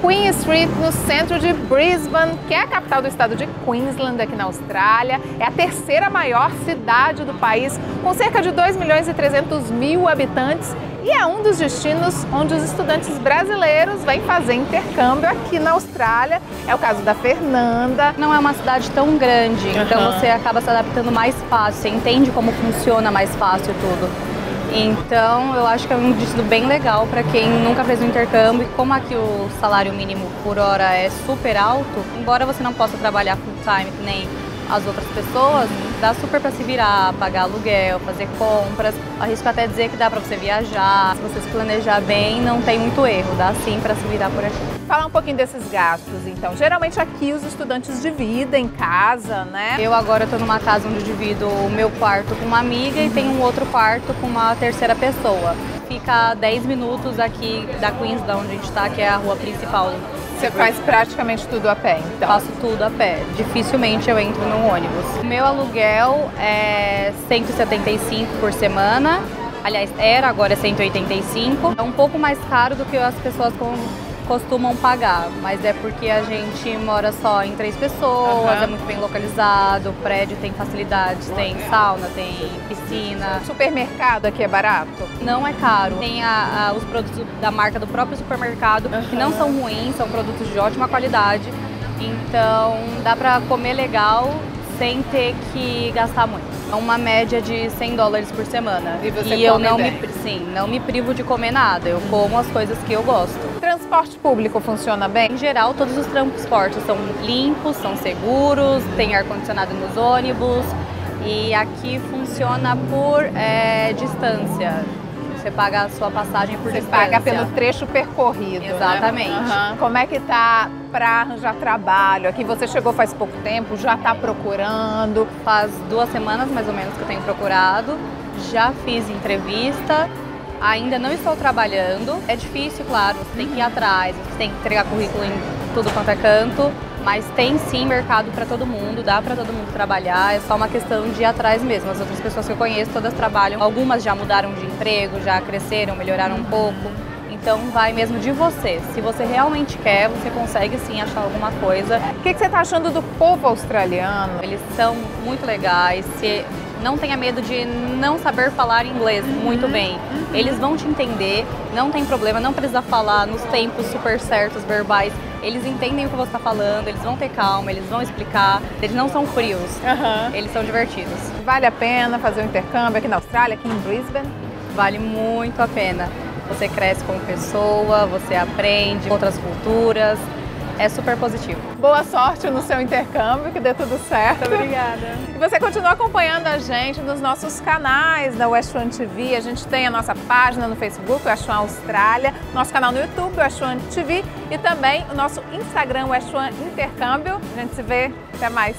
Queen Street, no centro de Brisbane, que é a capital do estado de Queensland, aqui na Austrália. É a terceira maior cidade do país, com cerca de 2 milhões e 300 mil habitantes e é um dos destinos onde os estudantes brasileiros vêm fazer intercâmbio aqui na Austrália. É o caso da Fernanda. Não é uma cidade tão grande, uhum. então você acaba se adaptando mais fácil, você entende como funciona mais fácil tudo. Então, eu acho que é um destino bem legal para quem nunca fez um intercâmbio. E como aqui o salário mínimo por hora é super alto, embora você não possa trabalhar full time, que nem as outras pessoas, dá super para se virar, pagar aluguel, fazer compras. Arrisco até dizer que dá para você viajar. Se você se planejar bem, não tem muito erro, dá sim para se virar por aqui. Falar um pouquinho desses gastos, então. Geralmente aqui os estudantes dividem casa, né? Eu agora estou numa casa onde divido o meu quarto com uma amiga e tenho um outro quarto com uma terceira pessoa. Fica 10 minutos aqui da Queens, da onde a gente está, que é a rua principal você faz praticamente tudo a pé, então? Faço tudo a pé. Dificilmente eu entro no ônibus. O meu aluguel é 175 por semana. Aliás, era, agora é 185. É um pouco mais caro do que as pessoas com costumam pagar, mas é porque a gente mora só em três pessoas, uhum. é muito bem localizado, o prédio tem facilidades, tem sauna, tem piscina. Supermercado aqui é barato? Não é caro. Tem a, a, os produtos da marca do próprio supermercado, uhum. que não são ruins, são produtos de ótima qualidade. Então dá pra comer legal sem ter que gastar muito. É uma média de 100 dólares por semana. E você e eu não bem. me sim, não me privo de comer nada. Eu como as coisas que eu gosto. O transporte público funciona bem? Em geral, todos os transportes são limpos, são seguros, tem ar condicionado nos ônibus e aqui funciona por é, distância. Você paga a sua passagem por Você distância. paga pelo trecho percorrido. Né? Exatamente. Né? Uhum. Como é que tá para arranjar trabalho? Aqui você chegou faz pouco tempo, já está procurando? Faz duas semanas mais ou menos que eu tenho procurado. Já fiz entrevista. Ainda não estou trabalhando. É difícil, claro, você tem que ir atrás, você tem que entregar currículo em tudo quanto é canto. Mas tem sim mercado para todo mundo, dá para todo mundo trabalhar, é só uma questão de ir atrás mesmo. As outras pessoas que eu conheço todas trabalham, algumas já mudaram de emprego, já cresceram, melhoraram um pouco. Então vai mesmo de você. Se você realmente quer, você consegue sim achar alguma coisa. O que, que você está achando do povo australiano? Eles são muito legais. Se não tenha medo de não saber falar inglês muito bem. Eles vão te entender, não tem problema, não precisa falar nos tempos super certos, verbais. Eles entendem o que você está falando, eles vão ter calma, eles vão explicar. Eles não são frios, uhum. eles são divertidos. Vale a pena fazer um intercâmbio aqui na Austrália, aqui em Brisbane? Vale muito a pena. Você cresce como pessoa, você aprende outras culturas, é super positivo. Boa sorte no seu intercâmbio, que dê tudo certo. Muito obrigada. E você continua acompanhando a gente nos nossos canais da West One TV. A gente tem a nossa página no Facebook, West One Austrália, nosso canal no YouTube, West One TV e também o nosso Instagram, West One Intercâmbio. A gente se vê. Até mais.